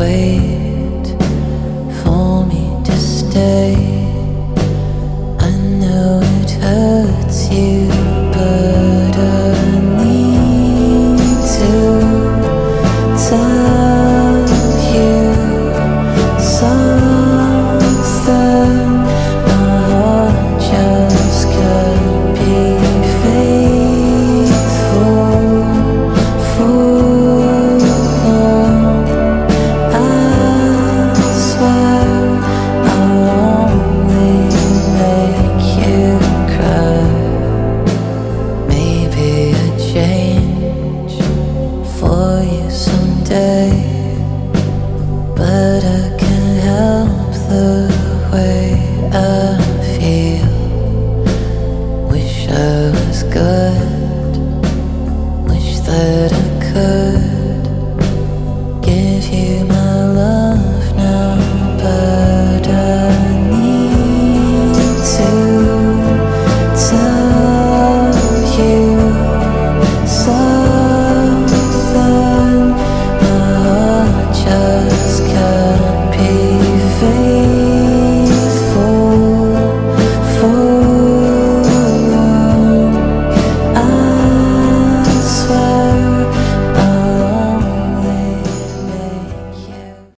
way but I.